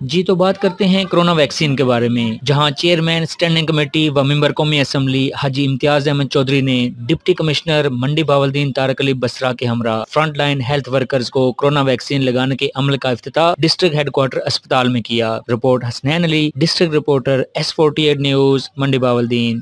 जी तो बात करते हैं कोरोना वैक्सीन के बारे में, जहाँ चेयरमैन, स्टैंडिंग कमेटी व मेंबर कौमी असम्बली हाजी इम्तियाज़ अहमद चौधरी ने डिप्टी कमिश्नर मंडी बावलदीन तारक अली बसरा के हमरा फ्रंट लाइन हेल्थ वर्कर्स को कोरोना वैक्सीन लगाने के अमल का अफ्ताह डिस्ट्रिक्ट हेडक्वार्टर अस्पताल में किया। Report Hasnain Ali, district reporter S forty news, Mandi Bahauddin.